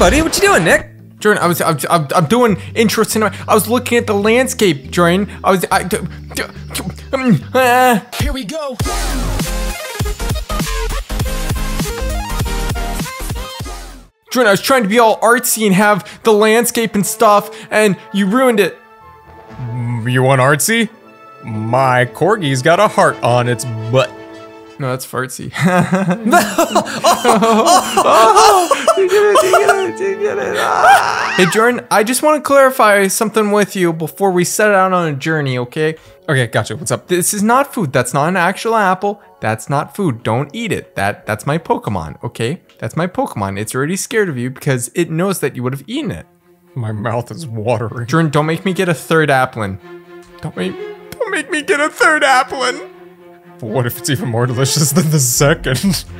buddy. What you doing, Nick? Jordan, I was, I was I'm, I'm doing intro cinema. I was looking at the landscape, Jordan. I was, I, d- d- um, ah. Here we go. Jordan, I was trying to be all artsy and have the landscape and stuff, and you ruined it. You want artsy? My corgi's got a heart on its butt. No, that's fartsy. hey, Jordan, I just want to clarify something with you before we set out on a journey, okay? Okay, gotcha. What's up? This is not food. That's not an actual apple. That's not food. Don't eat it. That that's my Pokemon, okay? That's my Pokemon. It's already scared of you because it knows that you would have eaten it. My mouth is watering. Jordan, don't make me get a third Applin. Don't make don't make me get a third Applin. What if it's even more delicious than the second?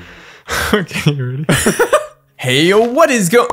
Okay, you ready? hey, yo, what is going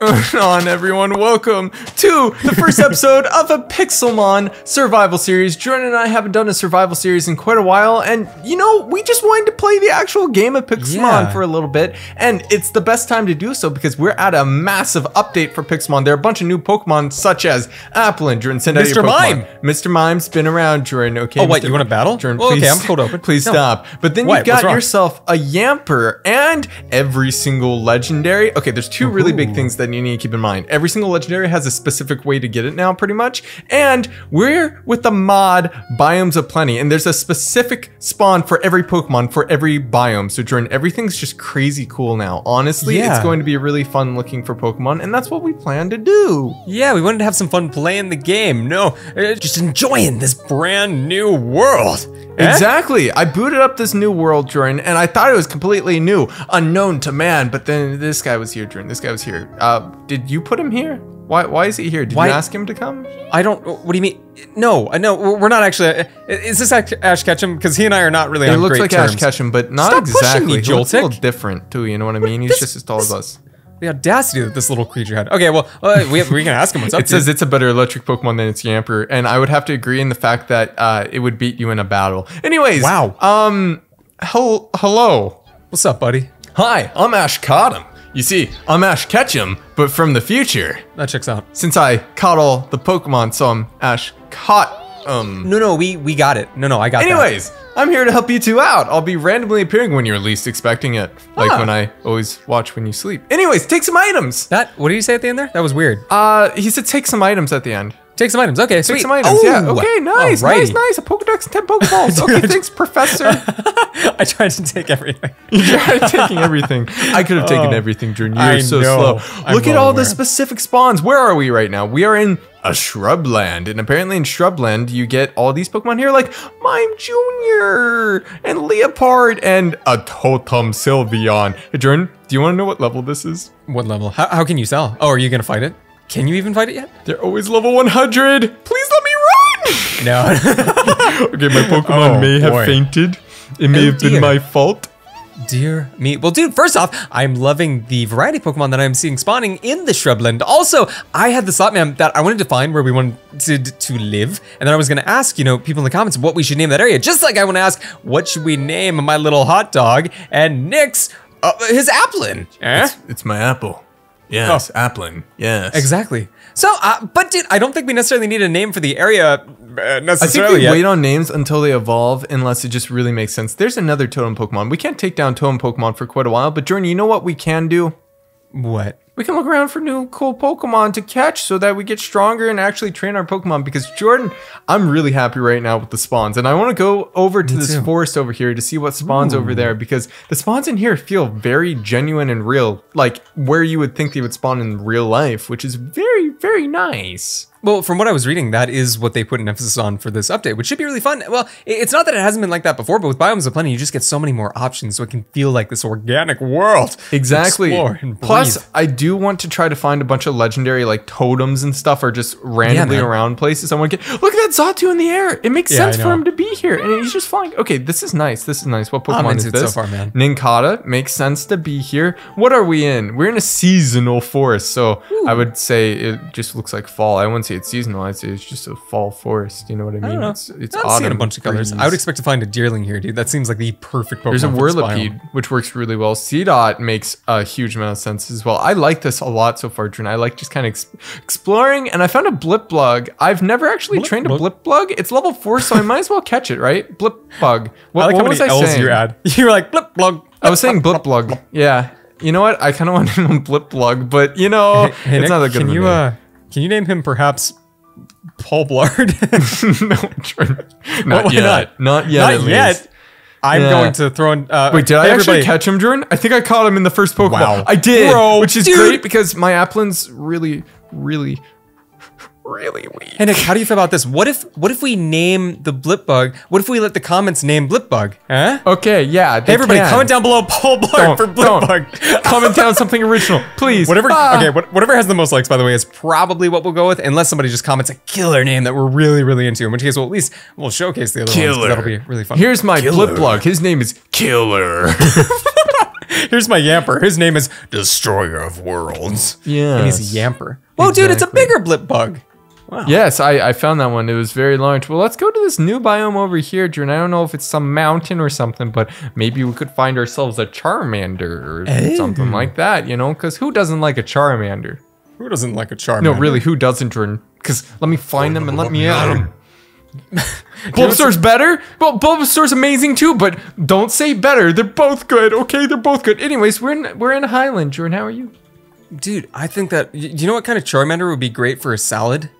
on, everyone? Welcome to the first episode of a Pixelmon survival series. Jordan and I haven't done a survival series in quite a while, and you know, we just wanted to play the actual game of Pixelmon Yeah. for a little bit, and it's the best time to do so because we're at a massive update for Pixelmon. There are a bunch of new Pokemon, such as Applin. Jordan, send out Mr. your Pokemon. Mime. Mr. Mime's been around, Jordan. Okay. Oh, wait, you want a battle? Jordan, Well, okay, I'm cold open. Please No. stop. But then What? you've got yourself a Yamper and every single legendary. Okay, there's two really big things that you need to keep in mind. Every single legendary has a specific way to get it now, pretty much. And we're with the mod Biomes of Plenty, and there's a specific spawn for every Pokemon for every biome. So, Jordan, everything's just crazy cool now. Honestly, it's going to be really fun looking for Pokemon, and that's what we plan to do. Yeah, we wanted to have some fun playing the game. No, uh, just enjoying this brand new world. Eh? Exactly. I booted up this new world, Jordan, and I thought it was completely new, unknown to man. But then this guy was here, Jordan. This guy was here. Uh, did you put him here? Why? Why is he here? Did Why- you ask him to come? I don't. What do you mean? No, uh, no, we're not actually. uh, Is this Ash Ash Ketchum? Because he and I are not really He on looks like terms. Ash Ketchum, but not Stop pushing exactly. me, He looks a little different too. You know what I mean? He's this- just as tall as us. The audacity that this little creature had. Okay, well, uh, we, we can ask him what's up. It says it's a better electric Pokemon than its Yamper, and I would have to agree in the fact that uh, it would beat you in a battle. Anyways, Wow. Um, hel- hello. what's up, buddy? Hi, I'm Ash Cottom. You see, I'm Ash Ketchum, but from the future. That checks out. Since I caught all the Pokemon, so I'm Ash caught. Um. No, no, we we got it. No, no, I got that. Anyways, I'm here to help you two out. I'll be randomly appearing when you're least expecting it, like Ah. when I always watch when you sleep. Anyways, take some items. That. What did you say at the end there? That was weird. Uh, he said take some items at the end. Take some items. Okay, Take some items. yeah. Oh, Okay. Nice. alrighty. Nice. Nice. A Pokedex and ten Pokeballs. Okay. thanks, Professor. I tried to take everything. You tried taking everything. I could have taken oh, everything, Jordan. You're Oh. I so know. slow. I'm Look at all the specific spawns. Where are we right now? We are in a shrubland. And apparently in shrubland, you get all these Pokemon here like Mime Jr. and Liepard and a Totem Sylveon. Hey, Jordan, do you want to know what level this is? What level? How, how can you sell? Oh, are you gonna fight it? Can you even fight it yet? They're always level 100. Please let me run. No. okay, my Pokemon Oh, may have boy. fainted. It may Oh, have been my fault. Dear me. Well, dude, first off, I'm loving the variety of Pokemon that I'm seeing spawning in the shrubland. Also, I had the thought, man, that I wanted to find where we wanted to live. And then I was going to ask, you know, people in the comments what we should name that area. Just like I want to ask, what should we name my little hot dog? And Nick's, uh, his Applin. Eh? It's, it's my apple. Yes, Appling. Yes. Exactly. So, uh, but dude, I don't think we necessarily need a name for the area uh, I think we yet. wait on names until they evolve, unless it just really makes sense. There's another totem Pokemon. We can't take down totem Pokemon for quite a while, but Jordan, you know what we can do? what? We can look around for new cool Pokemon to catch so that we get stronger and actually train our Pokemon. Because Jordan, I'm really happy right now with the spawns, and I want to go over to this too. forest over here to see what spawns over there. Because the spawns in here feel very genuine and real, like where you would think they would spawn in real life, which is very, very nice. Well, from what I was reading, that is what they put an emphasis on for this update, which should be really fun. Well, it's not that it hasn't been like that before, but with Biomes of Plenty, you just get so many more options, so it can feel like this organic world. Exactly. Plus. I do want to try to find a bunch of legendary like totems and stuff, or just randomly man. around places. I want to get. Look at that Xatu in the air. It makes Yeah, sense for him to be here, and he's just flying. Okay, this is nice. This is nice. What ah, Pokemon into is it so this? far, man. Nincada makes sense to be here. What are we in? We're in a seasonal forest, so I would say it just looks like fall. I wouldn't say it's seasonal. I'd say it's just a fall forest. You know what I mean? I don't know. It's, it's I'm autumn. seeing a bunch of colors. I would expect to find a deerling here, dude. That seems like the perfect Pokemon. There's a for this. Whirlipede, which works really well. Seedot makes a huge amount of sense as well. I like this a lot so far, Jordan. I like just kind of ex- exploring, and I found a Blip Blipbug. I've never actually Blip trained a Bug? Blipbug. It's level four, so I might as well catch it, right? Blipbug. What, I like what how was many I L's saying? you add. You were like blip blug. I was saying Blip Blipbug. Yeah. You know what? I kind of want to name him Blipbug, but you know, Hey, it's Nick, not a good can you uh can you name him perhaps Paul Blart? no. Not yet. not? Not yet. Not yet. least. I'm Yeah. going to throw in. Uh, Wait, did I hey, actually catch him, Jordan? I think I caught him in the first Pokemon. Wow. I did, Bro, which is dude. great because my Applin's really, really, really weak. Hey Nick, how do you feel about this? What if what if we name the blip bug? What if we let the comments name Blipbug? Huh? Okay, yeah. Hey everybody, comment down below Paul Blart Don't, for don't. Blipbug. comment down something original, please. Whatever. Ah. Okay, what, whatever has the most likes, by the way, is probably what we'll go with, unless somebody just comments a killer name that we're really, really into. In which case, we'll at least we'll showcase the other ones. 'cause Killer. That'll be really fun. Here's my Killer. Blipbug. His name is Killer. Here's my Yamper. His name is Destroyer of Worlds. Yeah. And he's a Yamper. Whoa, dude, it's a bigger blip bigger Blipbug. yes, I, I found that one. It was very large. Well, let's go to this new biome over here, Jordan. I don't know if it's some mountain or something, but maybe we could find ourselves a Charmander or something like that, you know? Because who doesn't like a Charmander? Who doesn't like a Charmander? No, really, who doesn't, Jordan? Because let me find them and let me at them. Bulbasaur's better? Well, Bulbasaur's amazing too, but don't say better. They're both good, okay? They're both good. Anyways, we're in we're in Highland, Jordan. How are you? Dude, I think that. y- You know what kind of Charmander would be great for a salad?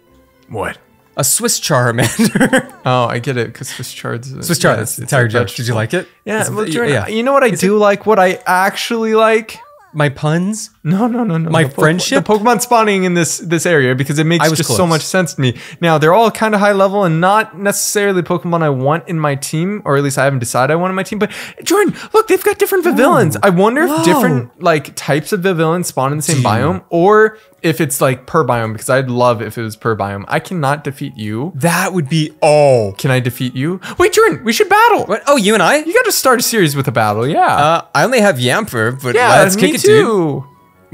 What? A Swiss Charmander. Oh, I get it, because Swiss chard's a- Swiss yeah, chard. it's- That's it's entire joke. Did you like it? Yeah, It's- well, y- Jordan, yeah. you know what I do like? What I actually like? My puns. No, no, no, no. My the friendship? the Pokemon spawning in this this area because it makes just so much sense to me. Now they're all kind of high level and not necessarily Pokemon I want in my team, or at least I haven't decided I want in my team. But Jordan, look, they've got different Vivillons. I wonder Whoa. if different like types of Vivillons spawn in the same Dude. biome, or if it's like per biome. Because I'd love if it was per biome. I cannot defeat you. That would be. Oh. Can I defeat you? Wait, Jordan, we should battle. What? Oh, you and I? You got to start a series with a battle, yeah. Uh, I only have Yamper, but yeah, let's kick it, dude.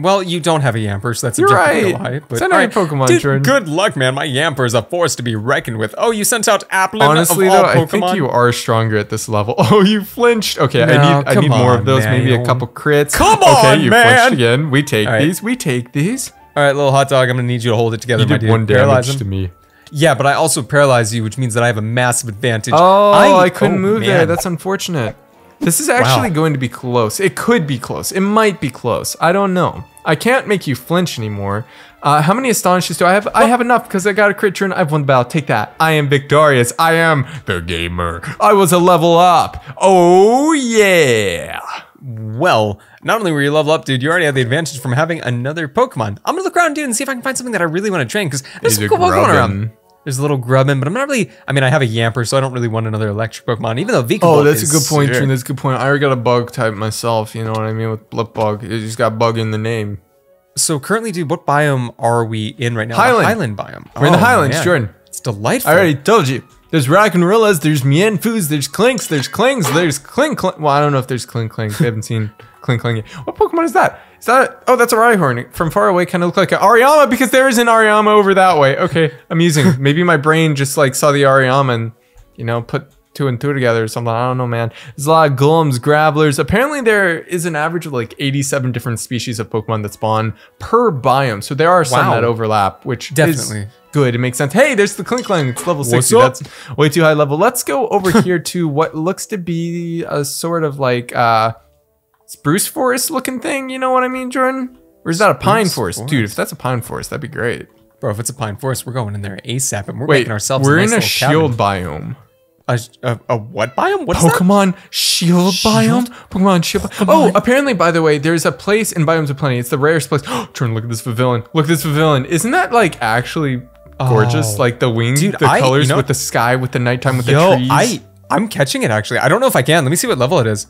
Well, you don't have a Yamper, so that's You're right. lie. But Send out your Pokemon, dude, Jordan. Good luck, man. My Yamper is a force to be reckoned with. Oh, you sent out Applin Honestly, though, all I think you are stronger at this level. Oh, you flinched. Okay, No, I need I need more of on, those. Maybe a couple crits. Come on, Okay, on, you man. flinched again. We take right. these. We take these. All right, little hot dog. I'm gonna need you to hold it together, You my did one Paralyze damage him. to me. Yeah, but I also paralyze you, which means that I have a massive advantage. Oh, I, couldn't oh, move there. That's unfortunate. This is actually Wow. going to be close. It could be close. It might be close. I don't know. I can't make you flinch anymore. Uh, how many astonishes do I have? I have enough because I got a crit turn. I've won the battle. Take that. I am victorious. I am the gamer. I was a level up. Oh yeah. Well, not only were you level up, dude, you already had the advantage from having another Pokemon. I'm gonna look around, dude, and see if I can find something that I really want to train because there's some a cool Pokemon around. There's a little Grubbin, but I'm not really. I mean, I have a Yamper, so I don't really want another electric Pokemon. Even though Vikavolt Oh, that's a good point. Trin. That's a good point. I already got a bug type myself. You know what I mean with Blipbug. It just got bug in the name. So currently, dude, what biome are we in right now? Highland. Highland biome. We're in the Oh, Highlands, man. Jordan. It's delightful. I already told you. There's Rackenrillas, there's Mienfoos, there's Klinks, there's Klings, there's Clink Clink. Well, I don't know if there's Clink Clink. We haven't seen Clink Clink yet. What Pokemon is that? Is that? Oh, that's a Rhyhorn. From far away, kind of look like an Ariama because there is an Ariama over that way. Okay, amusing. Maybe my brain just like saw the Ariama and, you know, put two and two together or something. I don't know, man. There's a lot of Golems, Gravelers. Apparently, there is an average of like 87 different species of Pokemon that spawn per biome. So there are some Wow. that overlap, which Definitely. is good. It makes sense. Hey, there's the Klinklang. It's level What's 60. That's way too high level. Let's go over here to what looks to be a sort of like uh spruce forest looking thing. You know what I mean, Jordan? Or is that a pine Spruce forest? Dude, if that's a pine forest, that'd be great. Bro, if it's a pine forest, we're going in there ASAP, and we're Wait, making ourselves. we're a nice in a shield cabin. biome. A, a, a what biome? What is that? Pokemon Shield, biome? Pokemon Shield. Oh, apparently, by the way, there's a place in Biomes of Plenty. It's the rarest place. Jordan, look at this Vivillon. Look at this Vivillon. Isn't that like actually gorgeous? Oh. like the wings, Dude, the I- you colors know- with the sky, with the nighttime, with Yo, the trees. I I'm catching it actually. I don't know if I can. Let me see what level it is.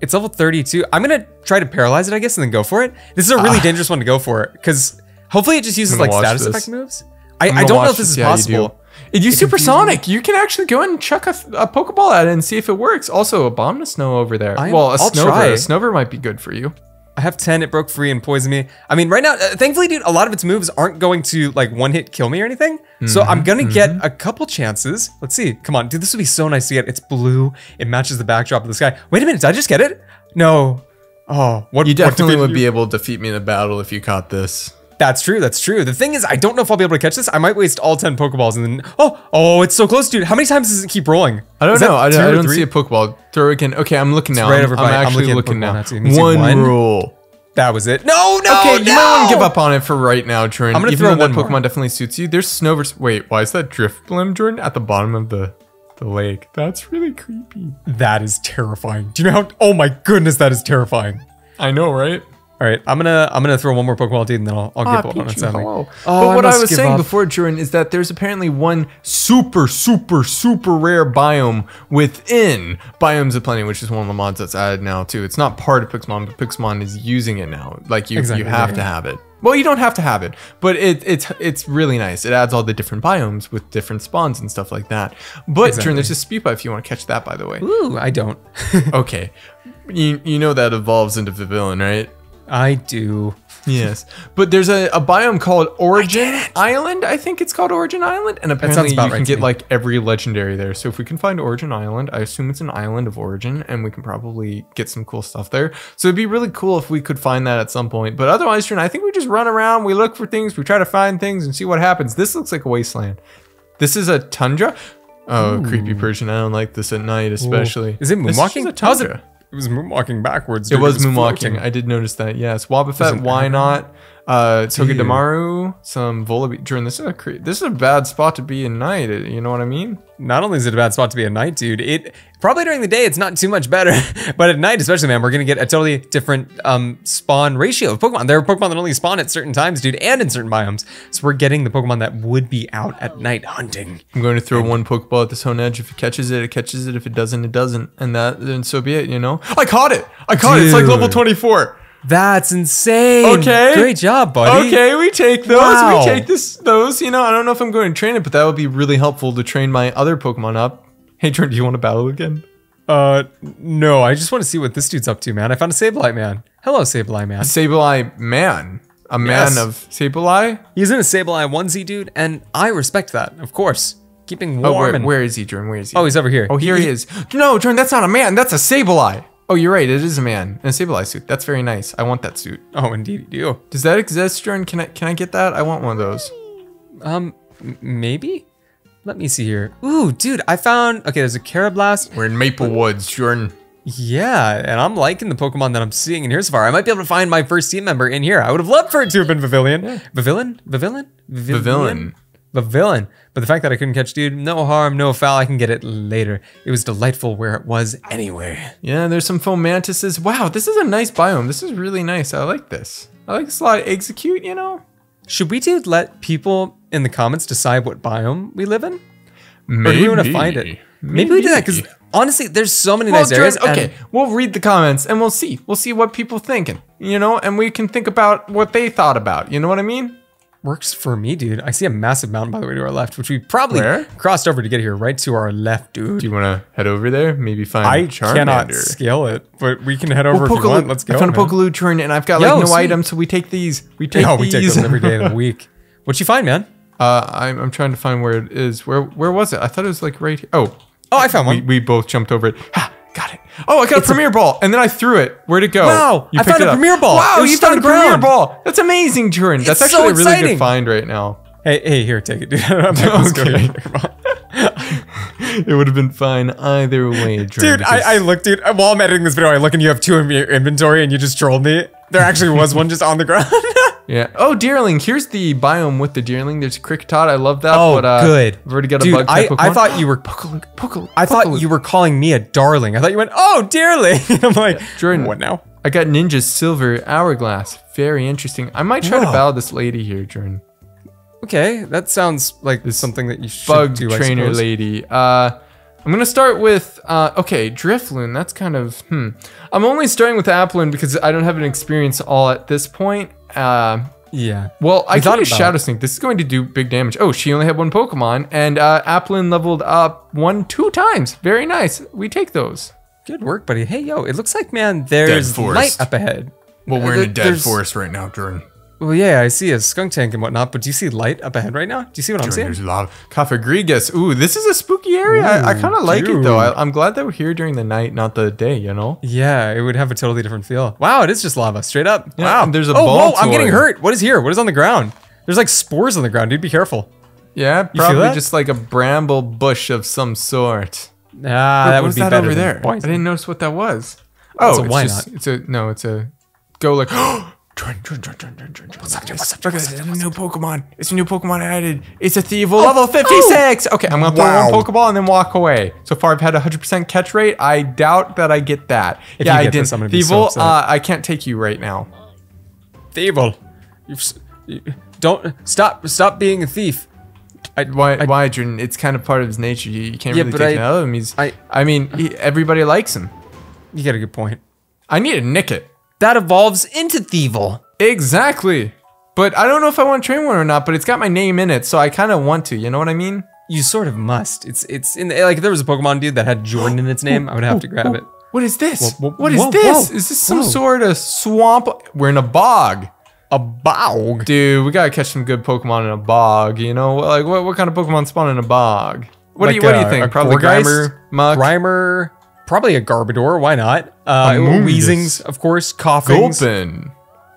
It's level 32. I'm gonna try to paralyze it, I guess, and then go for it. This is a really dangerous one to go for because hopefully it just uses. Like status this. effect moves. I, I don't know if this to is see how you possible. It supersonic. You can actually go and chuck a, a Pokeball at it and see if it works. Also, Abomasnow over there. I'm- well, a I'll try. A Snover might be good for you. I have 10. It broke free and poisoned me. I mean, right now, uh, thankfully, dude, a lot of its moves aren't going to like one hit kill me or anything. So Mm-hmm, I'm gonna get a couple chances. Let's see. Come on, dude. This would be so nice to get. It's blue. It matches the backdrop of the sky. Wait a minute. Did I just get it? No. Oh, what? You definitely defeated would you? be able to defeat me in a battle if you caught this. That's true. That's true. The thing is, I don't know if I'll be able to catch this. I might waste all 10 Pokeballs and then. Oh, oh, it's so close, dude. How many times does it keep rolling? I don't know. I, don't- I don't see a Pokeball. Throw again. Okay, I'm looking now. right I'm, over I'm by- I'm actually looking looking, now. now, too. Let me see. One, One. rule. That was it. No, no. Okay, you might want to give up on it for right now, Jordan. I'm gonna Even throw though that one Pokemon more. definitely suits you. There's Snover. Wait, why is that Drifblim, Jordan, at the bottom of the the lake? That's really creepy. That is terrifying. Do you know how? Oh my goodness, that is terrifying. I know, right? All right, I'm gonna I'm gonna throw one more Pokeball, dude, and then I'll, I'll Ah, give up on it. Pichu, sadly. hello. Oh, but what I, was saying up. before, Jordan, is that there's apparently one super, super, super rare biome within Biomes of Plenty, which is one of the mods that's added now too. It's not part of Pixmon, but Pixmon is using it now. Like you, Exactly, you have yeah, to have it. Well, you don't have to have it, but it, it's it's really nice. It adds all the different biomes with different spawns and stuff like that. But Exactly. Jordan, there's a Speedbite if you want to catch that, by the way. Ooh, I don't. okay, you you know that evolves into the villain, right? I do. Yes, but there's a, a biome called Origin Island. I think it's called Origin Island, and apparently you about can get me. like every legendary there. So if we can find Origin Island, I assume it's an island of origin, and we can probably get some cool stuff there. So it'd be really cool if we could find that at some point. But otherwise, Jordan, I think we just run around, we look for things, we try to find things, and see what happens. This looks like a wasteland. This is a tundra. Oh, creepy Persian. I don't like this at night, especially. Is it moonwalking? This just a tundra. It was moonwalking backwards. It dude. was moonwalking. floating. I did notice that. Yes, Wobbuffet. Why not? Uh, Togedemaru. Some Vullaby. Jordan, this is a this is a bad spot to be at night. uh, You know what I mean? Not only is it a bad spot to be at night, dude, it probably during the day it's not too much better, but at night, especially, man, we're gonna get a totally different um, spawn ratio of Pokemon. There are Pokemon that only spawn at certain times, dude, and in certain biomes. So we're getting the Pokemon that would be out at night hunting. I'm going to throw one Pokeball at this Honedge. If it catches it, it catches it. If it doesn't, it doesn't. And that, then so be it. You know. I caught it. I caught it. It's like level 24. That's insane. Okay. great job, buddy. Okay, we take those. Wow. We take this. Those. You know, I don't know if I'm going to train it, but that would be really helpful to train my other Pokemon up. Hey, Jordan, do you want to battle again? Uh, no, I just want to see what this dude's up to, man. I found a Sableye man. Hello, Sableye man. Sableye man. A man Yes. of Sableye? He's in a Sableye onesie, dude, and I respect that, of course. Keeping Oh, warm where, and where is he, Jordan? Where is he? oh, he's over here. Oh, here he is. No, Jordan, that's not a man. That's a Sableye. Oh, you're right. It is a man in a Sableye suit. That's very nice. I want that suit. Oh, indeed, you do. Does that exist, Jordan? Can I can I get that? I want one of those. Um, maybe. Let me see here. Ooh, dude, I found. Okay, there's a Karrablast. We're in Maple Woods, Jordan. Yeah, and I'm liking the Pokemon that I'm seeing in here so far. I might be able to find my first team member in here. I would have loved for it to have been Vivillon. Pavilion? Pavilion? villain. The villain. But the fact that I couldn't catch dude, no harm, no foul. I can get it later. It was delightful where it was anyway. Yeah, there's some fomantises. Wow, this is a nice biome. This is really nice. I like this. I like this a lot. Execute, you know? Should we do let people in the comments decide what biome we live in? Or do we want to find it? Maybe, we do that because honestly, there's so many Well, nice areas. Okay, we'll read the comments and we'll see. We'll see what people thinking, you know, and we can think about what they thought about. You know what I mean? Works for me, dude. I see a massive mountain by the way to our left, which we probably Where? crossed over to get here, right to our left, dude. Do you want to head over there? Maybe find I Charmander. cannot scale it, but we can head over if you want. Let's go. I found a man. Pokaloo turn and I've got Yo, like no sweet. items, so we take these. We take Oh, these. we take those every day of the week. What'd you find, man? uh, I'm, I'm trying to find where it is. Where where was it? I thought it was like right here. Oh, Oh, I found we, one. we both jumped over it. Ha, got it. Oh, I got a premier ball, and then I threw it. Where'd it go? Wow, I found a up. premier ball. Wow, you found a the premier ball. That's amazing, Turin. That's It's actually so a really good find right now. Hey, hey, here, take it, dude. I'm not Okay. It would have been fine either way, Turin, Dude, I, I looked, dude. While I'm editing this video, I look and you have two in your inventory, and you just trolled me. There actually was one just on the ground. Yeah. Oh, Deerling. Here's the biome with the Deerling. There's a Kricketot. I love that. Oh, but, uh, good. I've already got a Dude, bug I, I thought you were. I thought you were calling me a darling. I thought you went, oh, dearly. I'm like, Jordan. what now? I got Ninja's Silver Hourglass. Very interesting. I might try to Whoa. battle this lady here, Jordan. Okay, that sounds like something that you should Bug do. Trainer lady. Uh, I'm gonna start with uh, okay, Drifloon. That's kind of hmm. I'm only starting with Applin because I don't have an experience all at this point. Uh, Yeah. well, I We thought thought about Shadow it. Sneak. This is going to do big damage. Oh, she only had one Pokemon, and uh, Applin leveled up one, two times. Very nice. We take those. Good work, buddy. Hey, yo, it looks like, man, there's light up ahead. Well, we're Uh, in a dead forest right now, Jordan. Well, yeah, I see a Skuntank and whatnot, but do you see light up ahead right now? Do you see what I'm Jordan, seeing? there's a lot of Cofagrigus. Ooh, this is a spooky area. I, I kind of like it though. I, I'm glad that we're here during the night, not the day. You know. Yeah, it would have a totally different feel. Wow, it is just lava, straight up. Yeah, wow. there's a oh, whoa, I'm getting hurt. What is here? What is on the ground? There's like spores on the ground, dude. Be careful. Yeah, probably just like a bramble bush of some sort. Ah, that would be that better over there? I didn't notice what that was. Oh, it's why just, not? It's a no. It's a go like. What's up, dude? What's up? Look at this. It's a new Pokemon. It's a new Pokemon added. It's a Thievul level 56. Okay, I'm gonna throw one Pokeball and then walk away. So far, I've had a 100% catch rate. I doubt that I get that. If yeah, you I get did. this, I'm gonna so uh, I can't take you right now. Evil. You've, you- don't stop. Stop being a thief. I, Why? I- why, Jordan? It's kind of part of his nature. You, you can't Yeah, really take I- it out of him. He's. I. I- mean, he, everybody likes him. You got a good point. I need to nick it. That evolves into Thievul. Exactly. But I don't know if I want to train one or not. But it's got my name in it, so I kind of want to. You know what I mean? You sort of must. It's it's in the, like if there was a Pokemon dude that had Jordan in its name, I would have to grab it. What is this? Whoa, whoa, what is whoa, this? is this some sort of swamp? We're in a bog. A bog. Dude, we gotta catch some good Pokemon in a bog. You know, like what, what kind of Pokemon spawn in a bog? What do you Like, What do you uh, think? Probably? Grimer, Muck, Grimer, probably a Garbodor. Why not? Uh, of course. Koffings. Gulpin.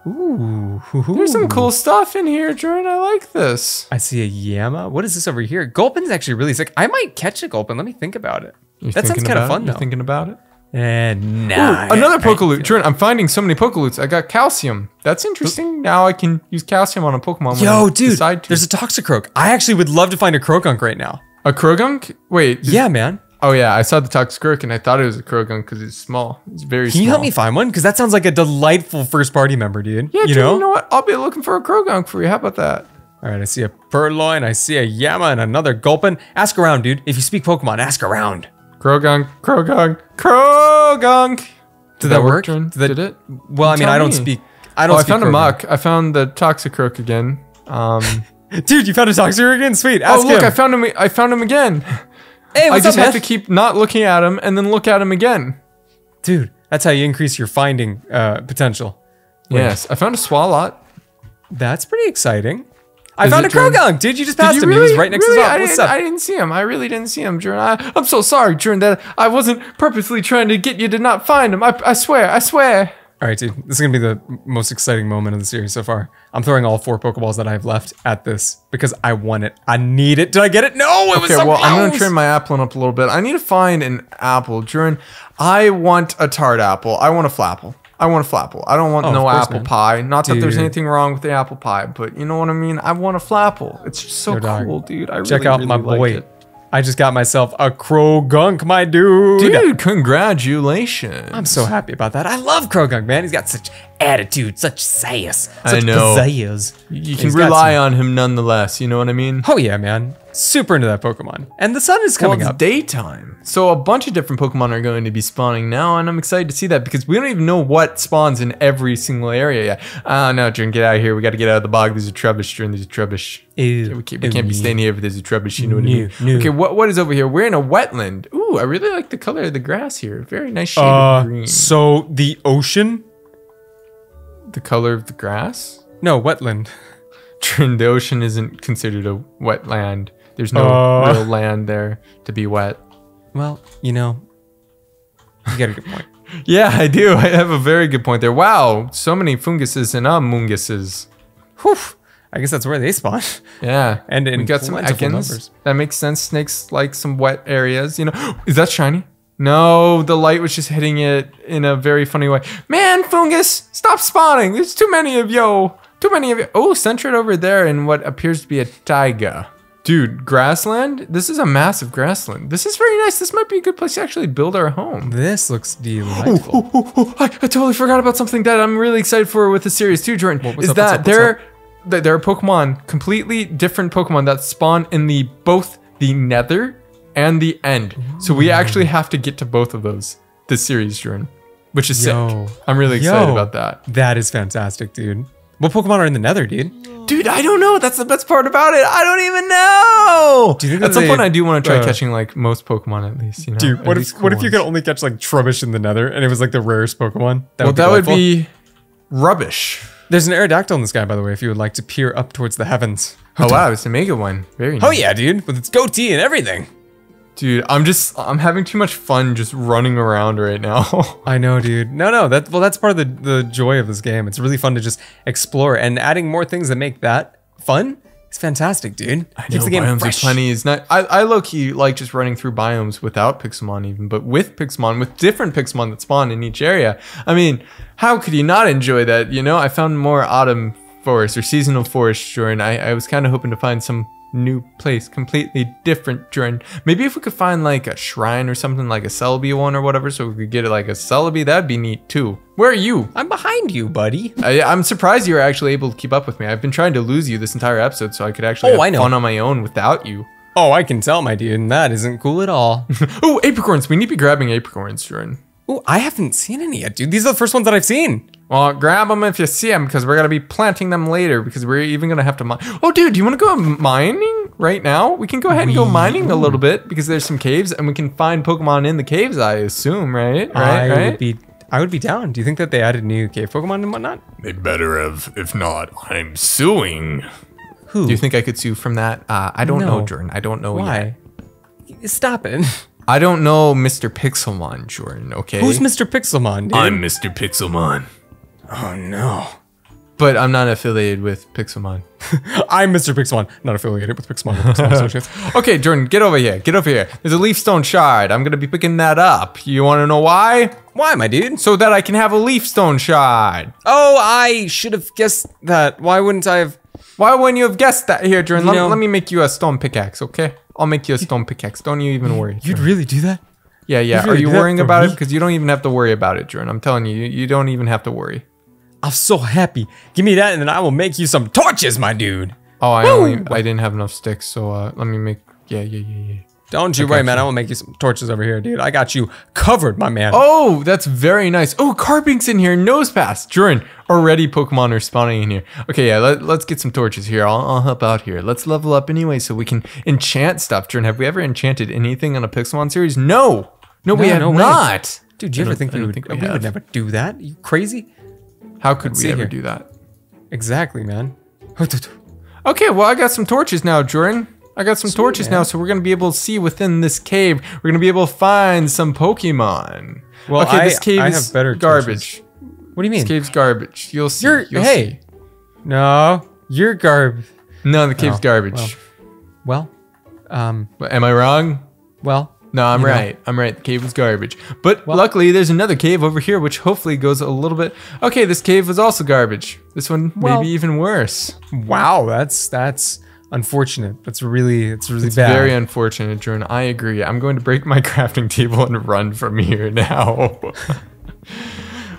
Ooh. There's some cool stuff in here, Jordan. I like this. I see a Yanma. What is this over here? Gulpin's actually really sick. I might catch a Gulpin. Let me think about it. You're that sounds kind of it? fun You're thinking about it. And Ooh, nah, another I- I- Pokeloot. Jordan, I'm finding so many Pokeloots. I got calcium. That's interesting. Now I can use calcium on a Pokemon. Yo, dude, there's a Toxicroak. I actually would love to find a Croagunk right now. a Croagunk. Wait. Yeah, man. Oh yeah, I saw the Toxicroak and I thought it was a Croagunk because it's small. It's very small. Can small. you help me find one? Because that sounds like a delightful first party member, dude. Yeah, you dude, know? you know what? I'll be looking for a Croagunk for you. How about that? All right, I see a Purrloin, I see a Yanma, and another Gulpin. Ask around, dude. If you speak Pokemon, ask around. Croagunk, Croagunk, Croagunk. Did, that work? Did that- Did it? Well, I mean, I don't me. speak. I Oh, don't. I speak found a muck. I found the Toxic Toxicroak again. Um, Dude, you found a Toxicroak again? Sweet. oh look, him. I found him. I found him again. Hey, I just up, have man? to keep not looking at him and then look at him again. Dude, that's how you increase your finding uh, potential. Yes, I found a Swalot. That's pretty exciting. I Is found a? Croagunk, dude. You just passed Did him. you He was right next really? to us. What's up? I didn't see him. I really didn't see him, Jordan. I, I'm so sorry, Jordan. That I wasn't purposely trying to get you to not find him. I, I swear. I swear. All right, dude. This is gonna be the most exciting moment of the series so far. I'm throwing all four Pokeballs that I have left at this because I want it. I need it. Did I get it? No, it was Okay, so well, I'm gonna close. train my Applin up a little bit. I need to find an apple, Jordan. I want a tart apple. I want a flapple. I want a flapple. I don't want Oh, no course, apple man. pie. Not that there's anything wrong with the apple pie, but you know what I mean. I want a flapple. It's just so dog. cool, dude. I Check really, out really my boy. I just got myself a Croagunk, my dude. Dude, congratulations. I'm so happy about that. I love Croagunk, man. He's got such attitude, such sass, such I know. pizzazz. You can He's rely some- on him nonetheless. You know what I mean? Oh yeah, man. Super into that Pokemon. And the sun is Well, coming it's up. daytime. So a bunch of different Pokemon are going to be spawning now, and I'm excited to see that because we don't even know what spawns in every single area yet. Oh no, Jordan, get out of here. We got to get out of the bog. There's a Trubbish, Jordan. There's a Trubbish. Ew. We can't, we can't be staying here if there's a Trubbish. You know what I mean? Okay, what, what is over here? We're in a wetland. Ooh, I really like the color of the grass here. Very nice shade Uh, of green. so the ocean? The color of the grass? No, wetland. Jordan, the ocean isn't considered a wetland. There's no Uh. real land there to be wet. Well, you know, you got a good point. Yeah, I do. I have a very good point there. Wow, so many funguses and amunguses. Whew. I guess that's where they spawn. Yeah, And in we got some plentiful Ekans. numbers. That makes sense. Snakes like some wet areas. You know, is that shiny? No, the light was just hitting it in a very funny way. Man, fungus, stop spawning. There's too many of you. Too many of you. Oh, centered over there in what appears to be a taiga. Dude, grassland? This is a massive grassland. This is very nice. This might be a good place to actually build our home. This looks delightful. Ooh, ooh, ooh, I, I totally forgot about something that I'm really excited for with the series too, Jordan. What- is up, that there there are Pokemon, completely different Pokemon that spawn in the both the Nether and the End. So we actually have to get to both of those this series, Jordan, which is Yo. sick. I'm really excited Yo. about that. That is fantastic, dude. What Pokemon are in the Nether, dude? Dude, I don't know. That's the best part about it. I don't even know. Do you think At some they- point, I do want to try uh, catching like most Pokemon at least. You know, Dude, what if least what cool if you could only catch like Trubbish in the Nether and it was like the rarest Pokemon? That Well, that would be rubbish. There's an Aerodactyl in the sky, by the way, if you would like to peer up towards the heavens. Oh wow, it's a mega one. Very nice. Oh yeah, dude, with its goatee and everything. Dude, I'm just I'm having too much fun just running around right now. I know, dude. No, no. That well, that's part of the the joy of this game. It's really fun to just explore and adding more things that make that fun. It's fantastic, dude. I Keeps know, the game biomes fresh. are plenty is not I, I low key like just running through biomes without Pixelmon even, but with Pixelmon, with different Pixelmon that spawn in each area. I mean, how could you not enjoy that? You know, I found more autumn forest or seasonal forest during I, I was kind of hoping to find some new place completely different during maybe if we could find like a shrine or something like a Celebi one or whatever so we could get it like a Celebi that'd be neat too where are you I'm behind you, buddy. I, I'm surprised you were actually able to keep up with me. I've been trying to lose you this entire episode so I could actually Oh, I know. fun on my own without you. Oh, I can tell, my dude, and that isn't cool at all. Oh, apricorns. We need to be grabbing apricorns, Jordan. Oh, I haven't seen any yet, dude. These are the first ones that I've seen. Well, grab them if you see them because we're going to be planting them later because we're even going to have to mine. Oh, dude, do you want to go mining right now? We can go ahead and go mining a little bit because there's some caves and we can find Pokemon in the caves, I assume, right? Right, I right? would be, I would be down. Do you think that they added new cave Pokemon and whatnot? They better have. If not, I'm suing. Who? Do you think I could sue from that? Uh, I don't know, Jordan. I don't know yet. Why? Stop it. I don't know Mr. Pixelmon, Jordan, okay? Who's Mr. Pixelmon, dude? I'm Mr. Pixelmon. Oh no. But I'm not affiliated with Pixelmon. I'm Mr. Pixelmon, not affiliated with Pixelmon. Pixelmon Associates. Okay, Jordan, get over here. Get over here. There's a leaf stone shard. I'm gonna be picking that up. You wanna know why? Why, my dude? So that I can have a leaf stone shard. Oh, I should have guessed that. Why wouldn't I have? Why wouldn't you have guessed that? Here, Jordan, let, let me make you a stone pickaxe, okay? I'll make you a stone pickaxe. Don't you even worry. You'd really do that? Yeah, yeah. you'd Are really you worrying for about it? Because you don't even have to worry about it, Jordan. I'm telling you, you, you don't even have to worry. I'm so happy. Give me that, and then I will make you some torches, my dude. Oh, I Woo! only I didn't have enough sticks, so uh, let me make. Yeah, yeah, yeah, yeah. Don't you worry, man. I will make you some torches over here, dude. I got you covered, my man. Oh, that's very nice. Oh, Carbink's in here. Nosepass. Jordan, already Pokemon are spawning in here. Okay, yeah, let, let's get some torches here. I'll, I'll help out here. Let's level up anyway so we can enchant stuff. Jordan, have we ever enchanted anything on a Pixelmon series? No. No, we have no way. not. dude, do you ever think we would? think We, we would never do that. you crazy? How could we ever here. do that? Exactly, man. Okay, well, I got some torches now, Jordan. I got some torches now, so we're gonna be able to see within this cave. We're gonna be able to find some Pokemon. Well, okay, I- this cave I is have better garbage. What do you mean? This cave's garbage. You'll see. You're You'll hey. see. No, you're garb. No, the cave's Oh, garbage. well. Well, um, Am I wrong? well. No, I'm You know. right. I'm right. The cave was garbage. But luckily, there's another cave over here, which hopefully goes a little bit. Okay, this cave was also garbage. This one Well- maybe even worse. Wow, that's that's unfortunate. That's really it's really It's bad. very unfortunate, Jordan. I agree. I'm going to break my crafting table and run from here now.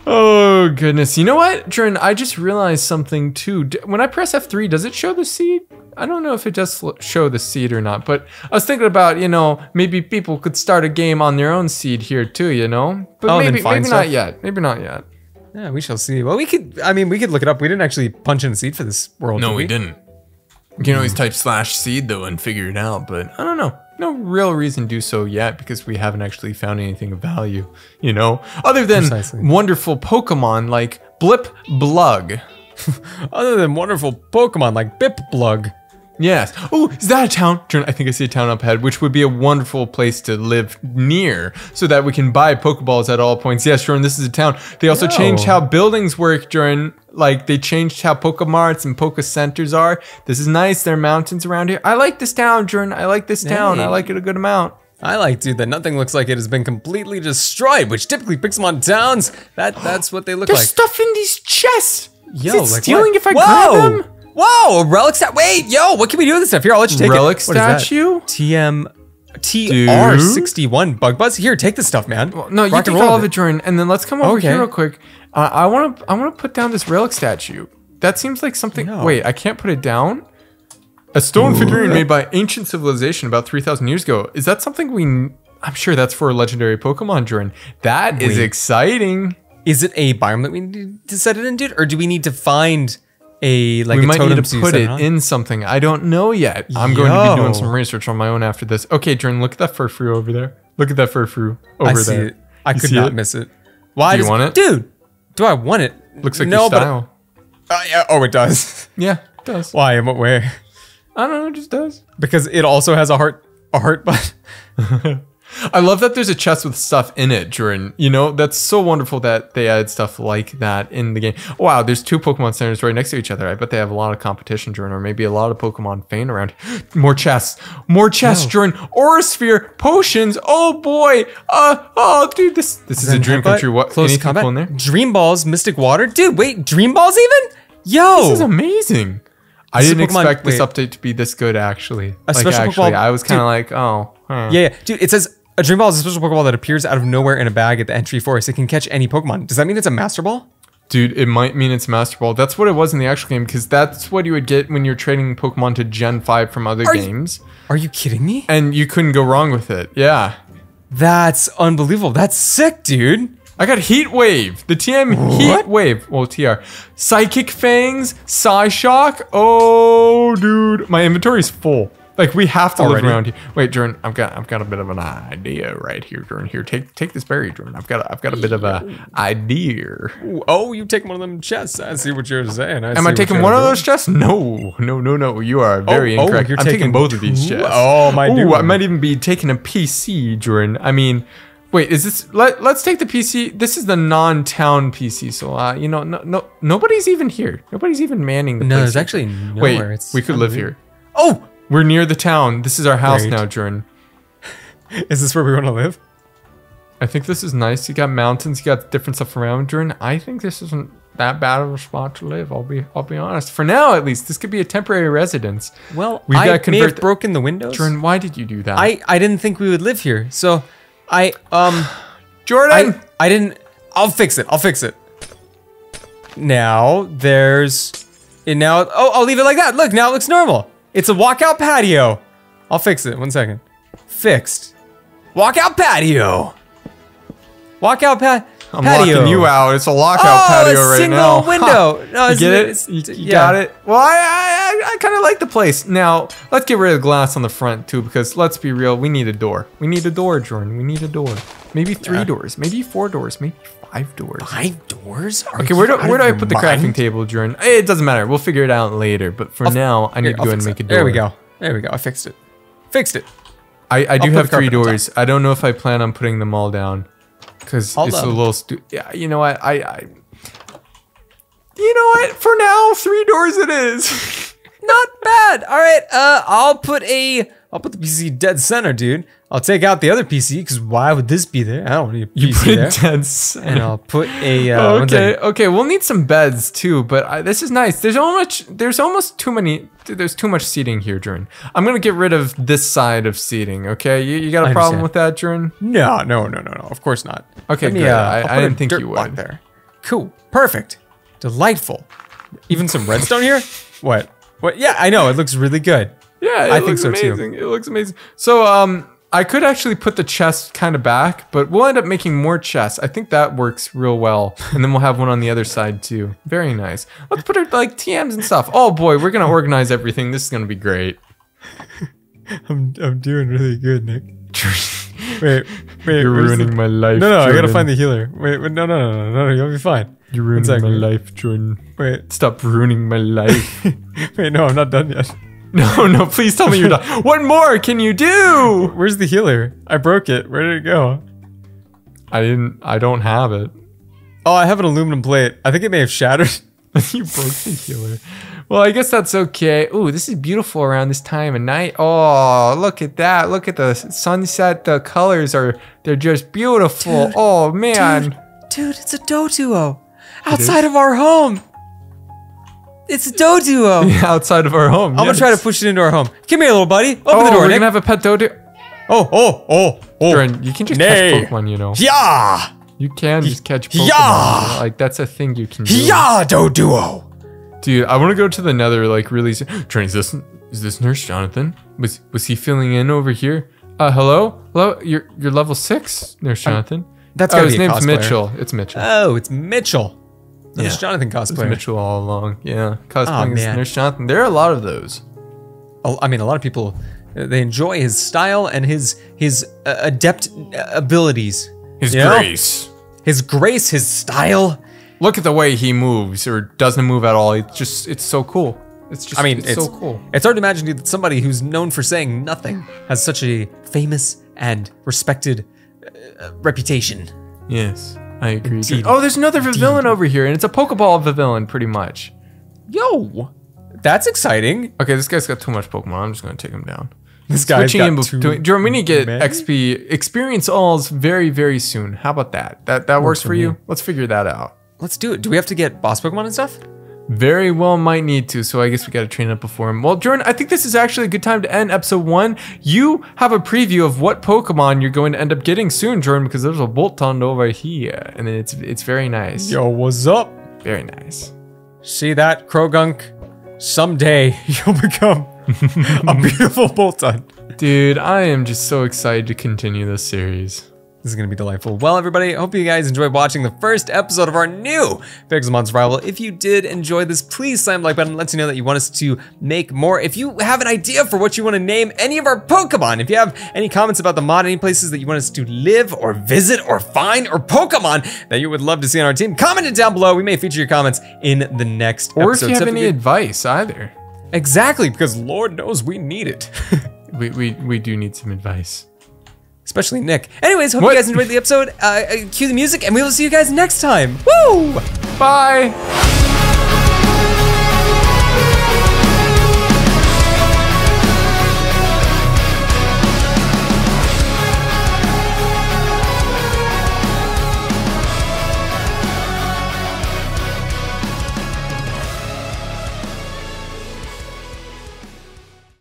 oh goodness. You know what, Jordan? I just realized something too. When I press F3, does it show the seed? I don't know if it does show the seed or not, but I was thinking about, you know, maybe people could start a game on their own seed here too, you know? But Oh, and maybe, find maybe not stuff? yet. Maybe not yet. yeah, we shall see. Well, we could. I mean, we could look it up. We didn't actually punch in a seed for this world. did we? didn't. You can always type slash seed though and figure it out, but I don't know. No real reason to do so yet because we haven't actually found anything of value, you know? Other than Precisely. wonderful Pokemon like Blip Blug. Other than wonderful Pokemon like Bipblug. Yes. Oh, is that a town? I think I see a town up ahead, which would be a wonderful place to live near so that we can buy Pokeballs at all points. Yes, Jordan, this is a town. They also No. changed how buildings work during, like, they changed how Pokemarts and Poke Centers are. This is nice. There are mountains around here. I like this town, Jordan. I like this town. I like it a good amount. I like, dude, that nothing looks like it has been completely destroyed, which typically Pixelmon towns, that that's what they look There's like. There's stuff in these chests. Yo, is it like stealing what? if I Whoa! grab them? Whoa, a relic stat. Wait, yo, what can we do with this stuff? Here, I'll let you take Relic it. What is that? statue? TM TR61 Bug Buzz. Here, take this stuff, man. Well, No, you Rock take and roll all of it, Jordan, and then let's come over Okay. here real quick. Uh, I want to, I want to put down this relic statue. That seems like something. No. Wait, I can't put it down. A stone figurine made by ancient civilization about three thousand years ago. Is that something we? I'm sure that's for a legendary Pokemon, Jordan. That is Wait. exciting. Is it a biome that we need to set it in, dude? Or do we need to find a like we a might need to put it on? in something. I don't know yet. I'm going to be doing some research on my own after this. Okay, Jordan, look at that fur fruit over there. Look at that fur over I see there. it. I You could not it? miss it. Why Do you does- want it? dude? Do I want it? Looks like No, your but- style. Uh, yeah, oh, it does. yeah, it does. Why? In what way? I don't know, it just does. Because it also has a heart, a heart button. I love that there's a chest with stuff in it, Jordan. You know, that's so wonderful that they added stuff like that in the game. Wow, there's two Pokemon centers right next to each other. I bet they have a lot of competition, Jordan, or maybe a lot of Pokemon faint around. More chests. More chests, No. Jordan. Aura Sphere, potions. Oh boy. Uh oh dude, this this is a dream come true. What Close combat. in there? Dream balls, mystic water. Dude, wait, dream balls even? Yo! This is amazing. I This didn't Pokemon- expect this wait. update to be this good actually. like special actually, Pokeball- I was kind of dude. like, oh. huh. yeah, yeah, dude. It says a dream ball is a special Pokeball that appears out of nowhere in a bag at the entry forest. It can catch any Pokemon. Does that mean it's a Master Ball? Dude, it might mean it's Master Ball. That's what it was in the actual game because that's what you would get when you're trading Pokemon to Gen 5 from other Are you- games. Are you kidding me? and you couldn't go wrong with it. Yeah. That's unbelievable. That's sick, dude. I got Heat Wave. The TM Heat Wave. Well, TR. Psychic Fangs. Psyshock. Oh, dude. My inventory's full. Like we have to Already? live around here. Wait, Jordan, I've got I've got a bit of an idea right here, Jordan. Here, take take this berry, Jordan. I've got a, I've got a bit of a idea. Oh, you take one of them chests. I see what you're saying. Am I taking one of those chests? No, no, no, no. You are very oh, incorrect. you're I'm taking, taking both of these chests. Oh, my Ooh, dude. I might even be taking a PC, Jordan. I mean, wait, is this? Let Let's take the PC. This is the non-town PC, so uh, you know, no, no, nobody's even here. Nobody's even manning the No, place. there's actually nowhere. Wait, it's we could live here. Oh, We're near the town. This is our house Great. now, Jordan. is this where we want to live? I think this is nice. You got mountains. You got different stuff around, Jordan. I think this isn't that bad of a spot to live. I'll be, I'll be honest. For now, at least, this could be a temporary residence. Well, We've I gotta may have broken the windows. Jordan, why did you do that? I I didn't think we would live here, so I um Jordan. I I didn't. I'll fix it. I'll fix it. Now there's and now oh I'll leave it like that. Look now it looks normal. It's a walkout patio. I'll fix it. One second. Fixed. Walkout patio. Walkout pa- I'm patio. locking you out. It's a lockout Oh, patio a right single now. window. No, you get it? You, you yeah. got it? Well, I I, I, kind of like the place. Now, let's get rid of the glass on the front too, because let's be real, we need a door. We need a door, Jordan. We need a door. Maybe three Yeah. doors. Maybe four doors. Maybe five doors. Five doors. Are Okay, where do, where do I put the crafting mind? table, Jordan? Eh, It doesn't matter. We'll figure it out later. But for now, I need Here, to go ahead and make a it. door. There we go. There we go. I fixed it. Fixed it. I, I do have three carpet on top. doors. I don't know if I plan on putting them all down because I'll, it's a um, little stu- Yeah, you know what? I, I. You know what? For now, three doors it is. Not bad. All right. Uh, I'll put a. I'll put the PC dead center, dude. I'll take out the other PC because why would this be there? I don't need a PC You put there. it dead center. and I'll put a. Uh, okay, okay, we'll need some beds too, but I, this is nice. There's almost there's almost too many. There's too much seating here, Jordan. I'm gonna get rid of this side of seating. Okay, you, you got a problem with that, Jordan? No, no, no, no, no. Of course not. Okay, me, good. uh, I- I didn't think you would. there. Cool. Perfect. Delightful. Even some redstone here. What? What? Yeah, I know. It looks really good. Yeah, it I think so, too. It looks amazing. So, um, I could actually put the chest kind of back, but we'll end up making more chests. I think that works real well, and then we'll have one on the other side too. Very nice. Let's put our like TMs and stuff. Oh boy, we're gonna organize everything. This is gonna be great. I'm, I'm doing really good, Nick. Wait, wait. You're ruining the- my life. No, no. I gotta find the healer. Wait, wait. No, no, no, no, no. no you'll be fine. You're ruining my life, Jordan. Wait. Stop ruining my life. Wait. No, I'm not done yet. no, no, please tell me you're done. What more can you do? Where's the healer? I broke it. Where did it go? I didn't. I don't have it. Oh, I have an aluminum plate. I think it may have shattered. you broke the healer. Well, I guess that's okay. Ooh, this is beautiful around this time of night. Oh, look at that. Look at the sunset. The colors are, they're just beautiful. Dude, oh, man. Dude, dude, it's a Doduo. Outside of our home. It's a Doduo. Outside of our home. I'm gonna try to push it into our home. Come here, little buddy. Open Oh, the door, we're Nick. gonna have a pet Dodo. oh, oh, oh, oh. Jordan, you can just Nay. catch Pokemon, you know. Yeah, You can just catch Pokemon. Yeah. Like, that's a thing you can do. yeah, Doduo. Dude, I want to go to the nether, like, really soon. Jordan, is this, is this Nurse Jonathan? Was was he filling in over here? Uh, hello? Hello? You're, you're level six, Nurse Jonathan? That's oh, his name's cosplayer. Mitchell. It's Mitchell. Oh, it's Mitchell. Yeah. Jonathan It's cosplayer. Mitchell all along. Yeah, cosplaying as man. Nurse Jonathan. There are a lot of those. Oh, I mean, a lot of people uh, they enjoy his style and his his uh, adept uh, abilities. His You know? grace. his grace, his style, look at the way he moves or doesn't move at all. It's just it's so cool. It's just I mean, it's, it's, so cool. It's hard to imagine that somebody who's known for saying nothing has such a famous and respected uh, reputation. Yes, I agree. Indeed. Oh, there's another villain over here, and it's a Pokeball of villain, pretty much. Yo, that's exciting. Okay, this guy's got too much Pokemon. I'm just gonna take him down. This guy's Switching got in too between. Jerome, we need to get many? XP experience alls very, very soon. How about that? That that works, for for you? Let's figure that out. Let's do it. Do we have to get boss Pokemon and stuff? Very well might need to, so I guess we gotta train up before him. Well, Jordan, I think this is actually a good time to end episode one. You have a preview of what Pokemon you're going to end up getting soon, Jordan, because there's a Boltund over here, and it's it's very nice. Yo, what's up? Very nice. See that, Croagunk? Someday you'll become a beautiful Boltund. Dude, I am just so excited to continue this series. This is going to be delightful. Well, everybody, I hope you guys enjoyed watching the first episode of our new Pixelmon Survival. If you did enjoy this, please slam the like button. Let us know that you want us to make more. If you have an idea for what you want to name any of our Pokemon, if you have any comments about the mod, any places that you want us to live or visit or find or Pokemon that you would love to see on our team, comment it down below. We may feature your comments in the next Or episode. if you have any advice either. Exactly, because Lord knows we need it. We, we, we do need some advice. Especially Nick. Anyways, hope What? you guys enjoyed the episode. Uh, uh, cue the music, and we will see you guys next time. Woo! Bye!